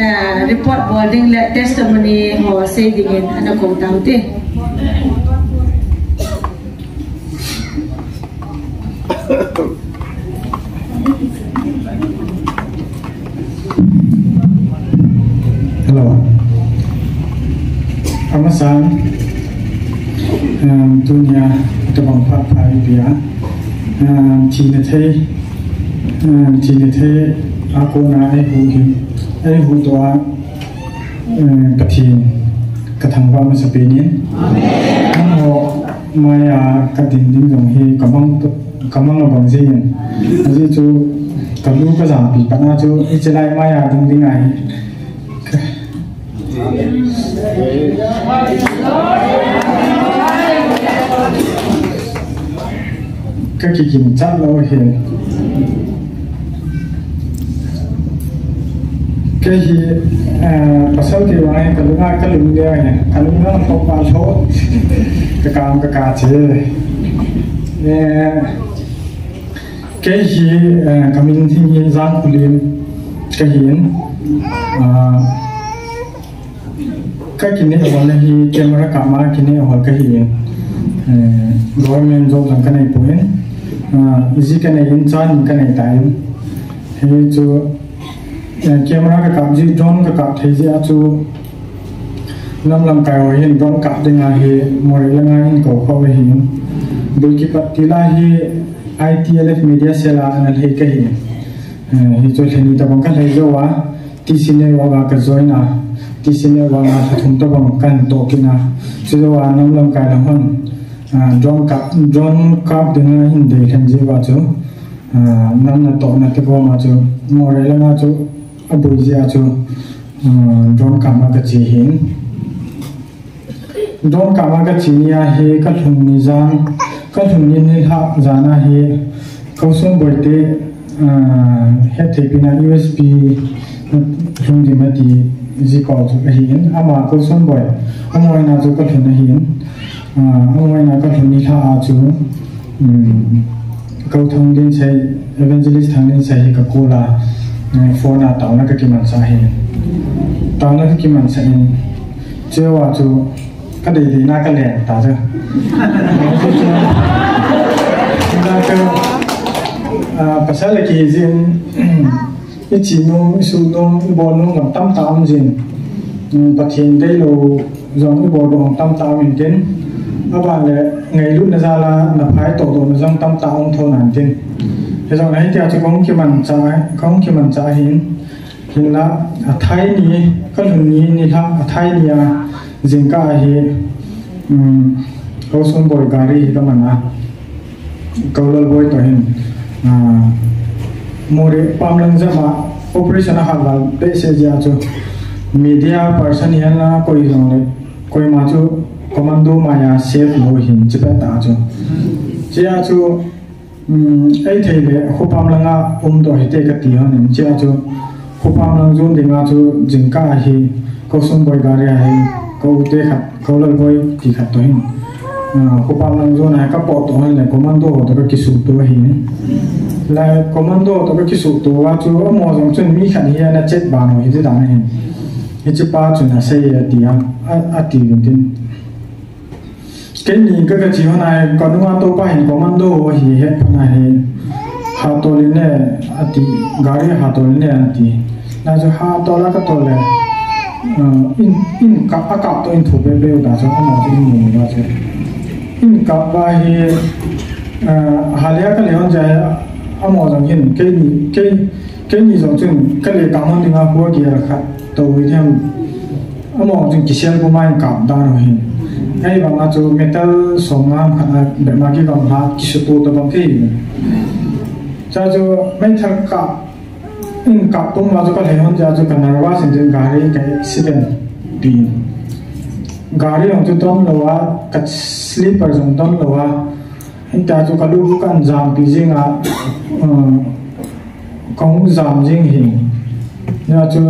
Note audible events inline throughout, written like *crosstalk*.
Ah, report boarding le testimony ho saving in ana ko tawte Hello. Amasan. Um, dunia tabang pat pai dia. Um, cina thế. Um, cina thế. Aku na ai hu hi. Ai hu tua. Um, katin. Katang ba masa peni. Amen. Ano maya katin ding dong hi kamang kamang abang zin. Jadi tu kalau ka zampi pana tu ichilai maya ding ding ai. các cái kiểm tra lâu hiện cái gì? À bắt sau thì vào cái lúc nào cái lúc nào này. Cái lúc nào không bao số. *laughs* Cái cam, cái cá chế cái gì? Cái mình thì ra của liền. Cái gì à cái kini awal hi camera kama kini awal cái hiện government job lang cái này point à cái này in chan cái này time he chú camera cái cặp gì drone cái cặp thấy gì chu nam lam kai ho hin drone cặp ding a hi more la nga hin ko ko hin đôi ki pat tila hi ITLF media sela anal he cái hi hi chu theni ta bang ka lai zo wa ti sine wa ga ka join a ti sine wa ga thum ta bang kan to kina chu zo wa nam lam kai la hon drone cặp drone cặp ding hin de khan ji wa chu nam na to na te ko ma chu more la nga chu ka thum ni ni ha jana he ko sum boi te he te pina usb thum ji ma ti ji ko chu ka hin ama ko sum boi amoi na chu ka thum na hin amoi na ka thum ni ha a chu câu thông đến say evangelist thằng đến say cái cô là phô na tạo ra cái kim anh sa hiện tạo ra cái kim anh sa hiện chưa vào chú cái đấy thì na cái lẻ tạo chưa ta cái à bác sĩ là kỳ gì ít chỉ nô nông số ít bò nông làm tam tam gì bác thiên đây lô dòng ít bò đồng tâm tam mình đến các bạn là ngày lúc nó ra là là phải tổ đồ nó dòng tâm tam ông thôn nạn tin thế rồi này thì chỉ cũng cái mình trái cũng cái mình trái hiện hiện là thái ni có lần ni ni ha thái ni à dừng cả hi um câu xuân bồi gari cái bạn à câu lời bồi tôi hiện à mua để pam lần ra mà operation hàng là để sẽ ra cho. Media person hiện là coi rồi đấy. Coi mà cho commando maya save hiện chỉ biết ta cho. Chỉ cho ai thei le khopam langa um to hite ka ti han chia cho khopam lang zon dinga cho jingka hi ko sum boy gari hi ko te khat ko lal boy ti khat to hin khopam lang zon ha ka po to han le commando to ka kisu to hi la commando to ka kisu to wa cho mo jong chun mi khat hi na chet ba no hi ti da ne hi chi pa chu na se ya ti a a ti tin cái nhìn cái cái chiếu này, còn đúng không tôi phải có món đồ thì hết phần này. Hà tôi lên nè à thì gari hà tôi lên nè à thì. Là cho hà tôi là cái tôi là ờ, in in cặp à cặp tôi in thủ bê bê đã cho nó nói chuyện nhiều đó chứ in cặp và thì ờ, hà lẽ cái leon chạy ông mò rằng hiện cái gì, cái cái gì rằng chuyện cái này cảm ơn tiếng Anh của kia khác tôi thêm ông mò rằng chỉ xem của mai cảm đa rồi. hiện ngay bằng là chỗ metal song ngam khana be ma ki hát ha ki su to to bang ki cha cho mấy thằng cả in cả tung mà cho cái hệ hôn cha cho cái nào qua sinh trên gari cái accident tin gari ông cho tom lo wa cái sleeper trong tom lo wa hiện tại cho cái lúc cái giảm thì riêng à cũng giảm riêng hình. Nhà cho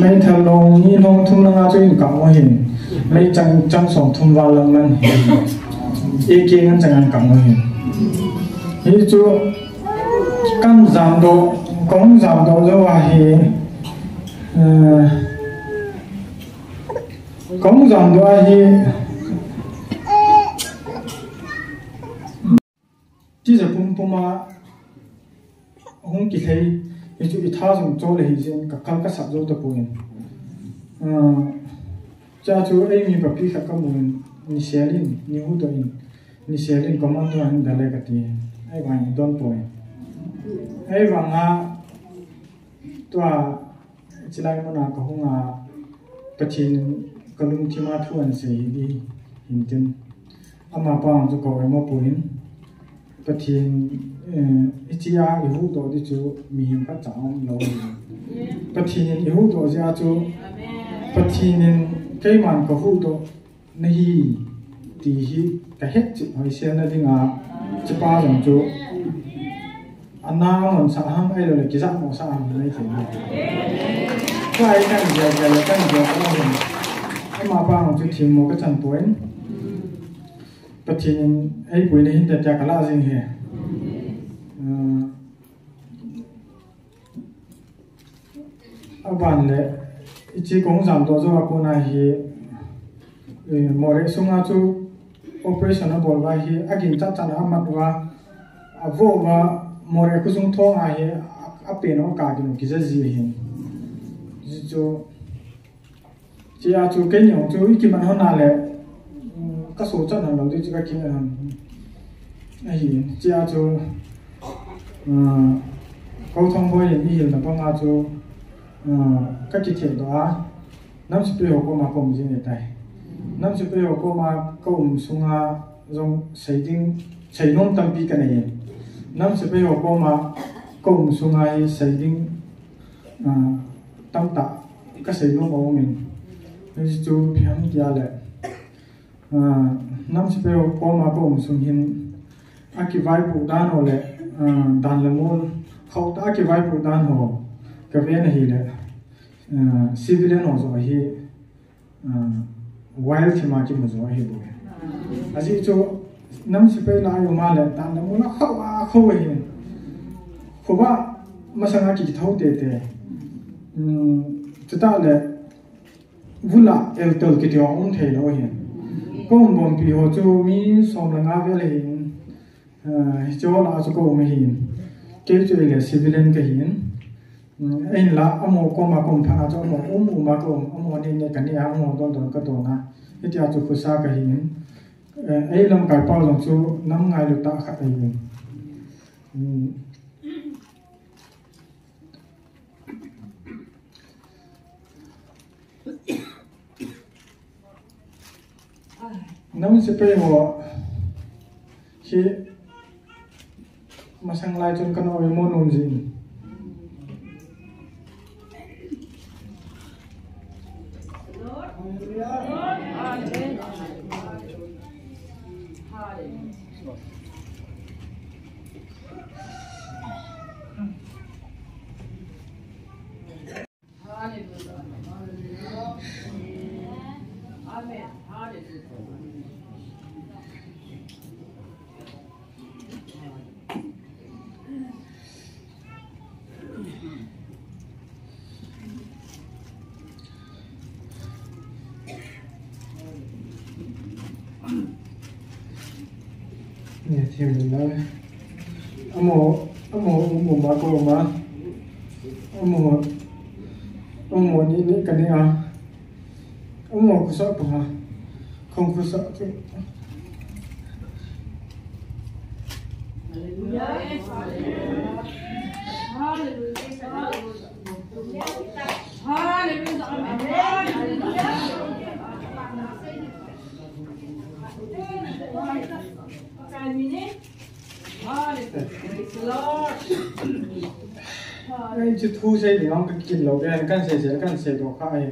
mấy thằng long như long thung năng cho in cả hình mấy trong trong sòng thum vào lòng lần ý kiến anh chẳng ăn cảm ơn ý chú căn giảm độ cũng giảm độ rồi và thì cũng dòng đôi thì chỉ là cũng không mà không kỳ thấy, ý chú ý tha dùng chỗ là hiện các căn các sạp dâu tập bùn cha chú ấy mi bà pi khắc các bùn ni xe lên ni hút in ni xe lên có món đồ ăn đã lấy cái gì ai bằng don bùn ai bằng à tua chỉ lại món nào có không à cái chuyện cái lưng chỉ mà thuần sẽ đi hiện chân. Ama pang cho có em mà bùn cái chuyện ít ya ihu do đi chú mi hiểm phát trạng lâu cái chuyện ihu do ra chú cái chuyện cái màn có hu do này thì hi cái hết chỉ hồi xem là đi ngà chỉ ba dòng chỗ anh nào còn sợ ham ai rồi cái dạng một sợ ham này thì cái cái gì cái gì cái gì cái gì cái mà ba một chút thì một cái chân tuổi bất chuyện ấy buổi này hiện tại cái là gì hết aban le ichi kong jam to zo ko na hi eh, more sunga chu operation bol wa hi agin cha cha na mat wa avo wa more ku jung thong a hi a pe no ka cái no ki cái gì hi ji cho, chỉ a chu cái nyong chu iki man ho na le các mm, số cha nào đầu tiên ka ki kia là hi chỉ a chu mm, câu thông với những gì là bao áo chú Ừ, các chị thiện đó, năm sắp tới hôm qua cùng gì này tại năm sắp tới hôm qua cùng sung ha à, dùng xây dựng, xây nông tâm bi cái này. Năm sắp tới hôm qua cùng sung ha à, xây dựng à tâm tạ, các xây nông của mình. Nên chú phiền kia à năm sắp tới hôm qua cùng sung hin akivai phụ đan hồ lệ. À, Đàn là môn khâu ta akivai phụ đan hồ. Cái bên này lệ 시빌은 어서 해 와일 팀아기 무슨 해 보게 아직 저 남시페 나요 말에 단다 몰라 하와 하와해 고바 마상하기 타오데데 음 뜻다네 불라 엘털 기티오 온테로 해 공범 비호 조미 솜랑아 별해 어 저라 저거 오메 해 계주에 시빌은 게 해. Một con mà con thằng cho một um um ma con ông một nên cái này ông một don don cái đó na cái chu cho kusa cái hiện ấy làm cái bao lòng chú, năm ngày được ta khát ấy năm sẽ phải họ khi masang lai chun kan oi mo nun jin thêm nữa amo má cô ma âm ma amo amo ni ni cái này à amo cứ sợ bà không cứ sợ chứ cái Hallelujah. Hallelujah. Xây thì ông cái kinh lầu cái căn xây sẽ căn xây đồ khai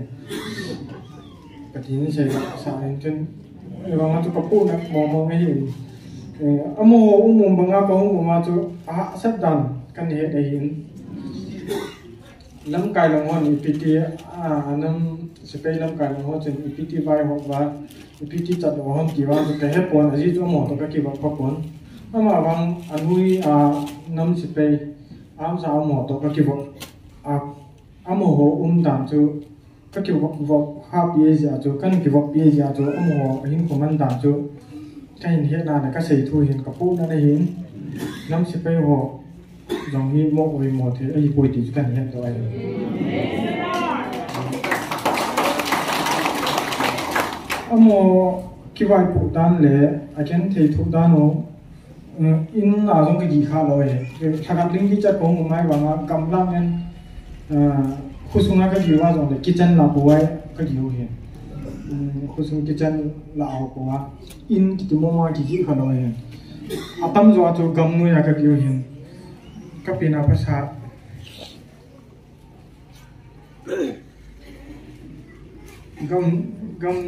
cái tin xây sai chân nhưng mà tôi có phụ nè mò mò cái gì âm mô âm mô bằng áo có âm mà tôi à sắp đàn căn hệ lâm cài lòng hồn ipt à năm sẽ cái lâm cài lòng hồn trên ipt vai hoặc và ipt chặt lòng hồn kỳ vào cái hết buồn ở dưới chỗ mỏ tôi cái kỳ vào pháp bốn ama bang anhui a nam sipe am sa mo to ka vọng a amo ho um dam chu ka ki vok vọng ha pi ja chu kan ki vok pi ja chu amo ho hin ko man dam chu. Ka hin he na na ka sei thu hin ka pu na na hin. Nam si pe ho dòng hi mộ oi mo thế ấy bùi ti kan nhận rồi ai mộ ki vài bộ đan le a ken thei thu đan nó in a jong ki kha lo he thakap ling ki cha ko ngai wa nga kam lang en khusunga ka jiwa zong le kitchen la cái ka jiwa he khusung kitchen la au ko wa in ki mo ma ki ji kha lo he atam zo to gam nu ya ka jiwa he gì? kapina pasa gam gam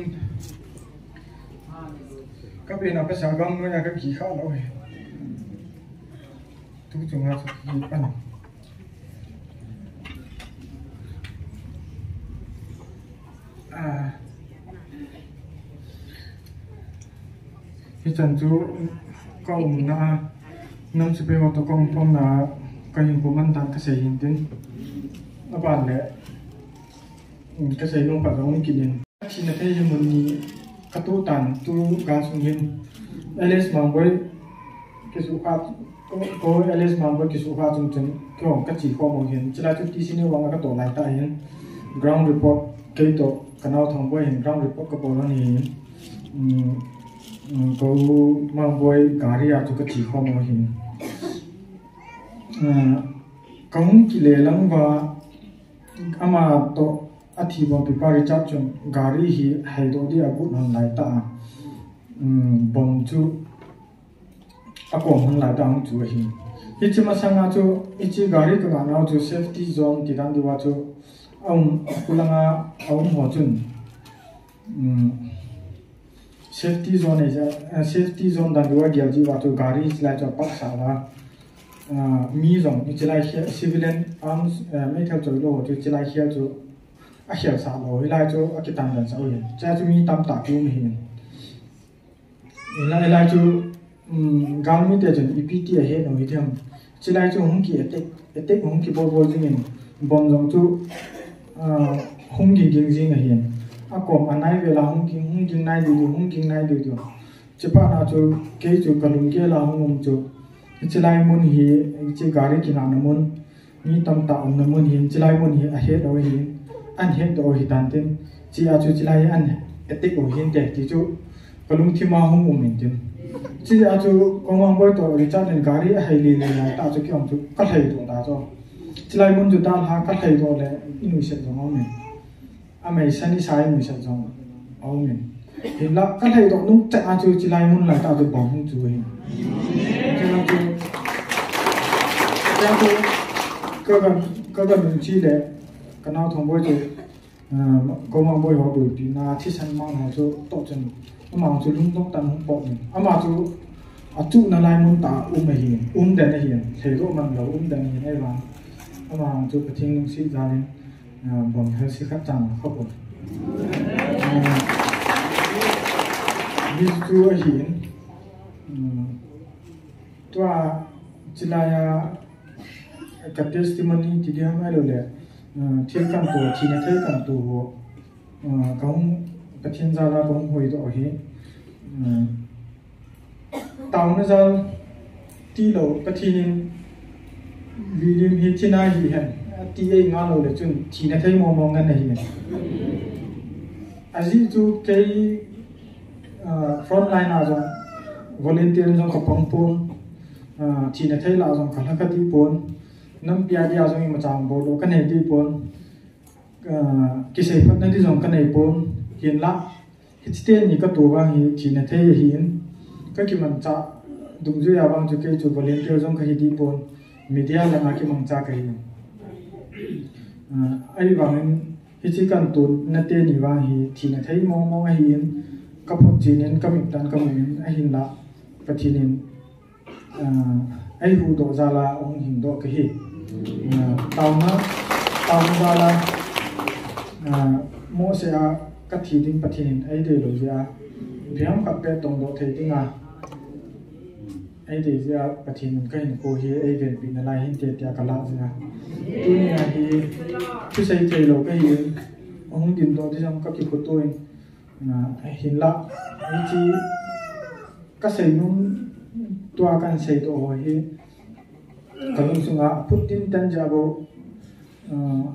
kapina pasa gam no ya ka ki kha lo he tu chung la chu ki pan à. Cái chân chú con là năm chục bao tổ công phong là kayong bumantang kasi hindi. Napaanle. Mm, kasi nung pagkawang kinin. Sinatay yung ni katutan tu gasungin. Alice Mamboy kisuha ko Alice Mamboy kisuha chung chung kyong kachi ko mong hin. Chila chung ti sini wang ka to lai ta hin. Ground report kay to, kanao thong boy hin ground report, ka po lan hin. Ko Mamboy, gari ya chung kachi ko mong hin kong ki le lang wa ama to athi bo pi pari chat chun gari hi hai do di agu nan lai ta bom chu akom han lai ta hong chu hi ichi ma sanga chu ichi gari ka na chu safety zone ti dan di wa chu ông kulanga ông ho chun safety zone is safety zone dan duwa gyal ji wa to gari lai cho pak sa wa mi zong ni chilai civilian arms mai thau choi lo to chilai hia chu a hia sa lo lai cho a kitan dan sa yin cha chu mi tam ta ku mi hin lai lai chu gal mi te chen ipt a he no hi tham chilai chu hung ki attack attack hung ki bol bol jing bom zong chu hung ging ging jing a hin a kom anai vela hung ging hung ging nai du hung ging nai du du chipa na chu ke chu kalung ke la hung chu chỉ chilai môn hi chỉ gari ki nào mun ni tam ta om môn mun hi chilai mun hi a hết do hi ăn hết do hi tan tin chi a chỉ chilai ăn etik o hin te ti chu kalung thi ma không um min tin chi a chu kongwang boy to ri cha den gari a hay li le na ta cho kiểu om chu ka thai ta cho cho. Chilai môn chu ta ha ka thai do le inu sẽ do ngom mình. À sani sai đi sai do sẽ min hin la ka thai do nung cha a chu chilai mun la lại chu bom hung chu hi cho nên chu cho chu cơ gần cơ gần mình chi cái nào thông bôi na thi sinh mang họ chu tốt chân. Mà chu lung tung tan hung bom à mà chu à chu na lai mun ta um mai hin um den hin thei ro man lo um den hin ai ba ama chu ka thing si le bon ha si khat chang kho bo bi hin to chilaya ka testimony ti dia mai lo le thiên kan to thi na thei kan tu ho kaung ka thiên za la kaung hoi do hi tao na zal ti lo ka vi vì điểm hi trên ai hi hẹn. Ti ai ngã lâu để chun chỉ là thấy mò mò ngân này hi à gì chú cái ờ, front line à rồi volunteer trong ờ, cái bóng pôn chi là thấy là trong cái cái đi pôn nam pia dia zong trong chang bo lo kan he này pon ki se phat na này zong kan he pon hin la hi cái tiền như cái tổ vàng hi chi na the hin ka ki man cha dung ju ya bang ju ke chú volunteer zong ka hi đi pon media la ma ki mang cha ka hin ai wang hi chi kan tu na te ni wa hi chi na thei mo mo hi in ka phot chi nen ka mi tan ka mo nen a hin la ka thi nen ai hu do za la ong hin do ka hi tao nó tao nó za la mo se a ka thi ding pa thi nin ai de lo ja biam ka pe tong do thei ding a để ra bắt thiên cái hình cô hi ấy về bị nó lại hình tiệt tiệt cả lạ ra tôi ni là hi tu xây chơi lo cái gì, ông điện đồ thì trong các cái photo à hình lạ ấy chỉ các xây nung tua kan xây đồ hồi hi kalung sunga putin tan jabo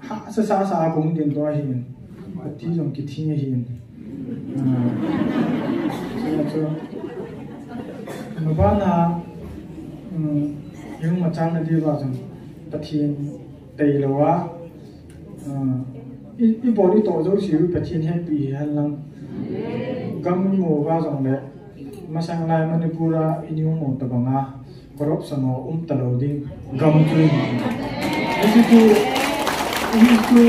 ha sa sa sa cũng điện đó hi ati trong cái thiên hi à cho mà ba na yung macang na di ba jang pathin tei lo wa i body to zo si pathin happy han lang gam mo ba jang le masang lai manipura inyu mo ta banga korop samo um talo ding gam chu ni tu ni tu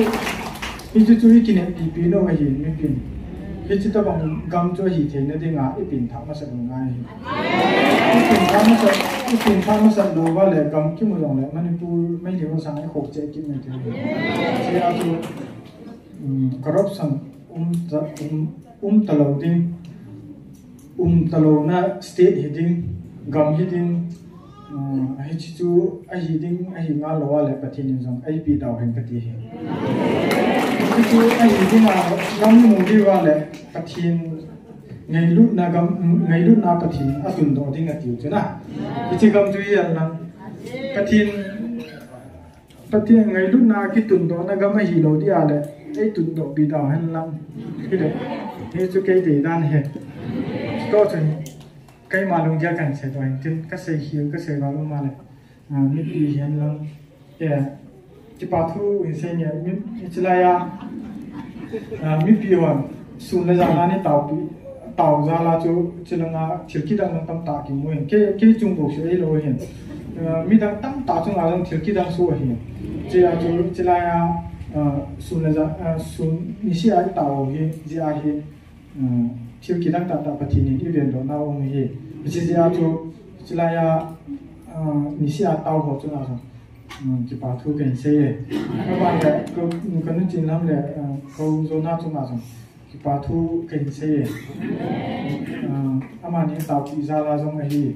ni tu tu ki ne pi pi no ga hi mi pin hi chi ta bang gam chu hi the na ding a i pin tha ma sa ngai hi i pin tha ma sa i do le gam mai sang ai korop um um um talo ding um talo na state gam ai chỉ chú, ai ding ai ngã loa lại bát thiên dùng ai bị đào hình pati thiên chỉ chú, ai ding mà gam mù đi qua lại bát ngày lúc na gam ngày lúc na bát thiên à tuần đầu tiếng là tiêu chứ na chỉ gam chú ý là bát thiên ngày lúc na cái tuần đó na gam ai hiểu đâu đi à lại, ai tuần đó bị đào hình lắm cái đấy, thế chú cái gì đan hết. Có chuyện cái mà lùng gia cảnh sẽ đoán tin các sự hiểu các sự vào luôn mà này. À mi gì hiện lắm. Yeah chỉ bảo thu hình sẽ nhẹ mi chỉ là ya à mi bị hoàn xuống là rằng là tàu bị tàu ra là chỗ chỉ là ngà, thiếu kỹ à, đang tâm tạ cái môi cái cái trung bộ sẽ lâu hiện mi đang tâm tạ trong là đang thiếu kỹ đang số hiện chỉ là chỗ chỉ là ya sun là rằng xuống ni sẽ ai tàu hiện gì à. hiện thiếu kỹ đang tạ tạ bắt thì ni event đó nào ông hiện chỉ là chỗ chỉ là ya à, ni sẽ tàu họ chỗ nào ừ, chỉ bảo thu cái xe. Các bạn lại có có những chuyện lắm là à, câu số nào chỗ nào rồi. Chỉ bảo thu ừ, à, cái xe. À mà những tàu chỉ ra là trong này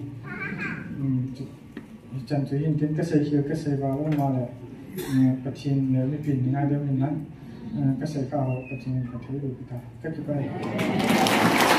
chẳng chú hiện tin cái xe kia, cái xe vào lúc mà là bắt thiên nếu mới pin ngay đó mình nắng cái sĩ cao tập thiên có thể được cái các cái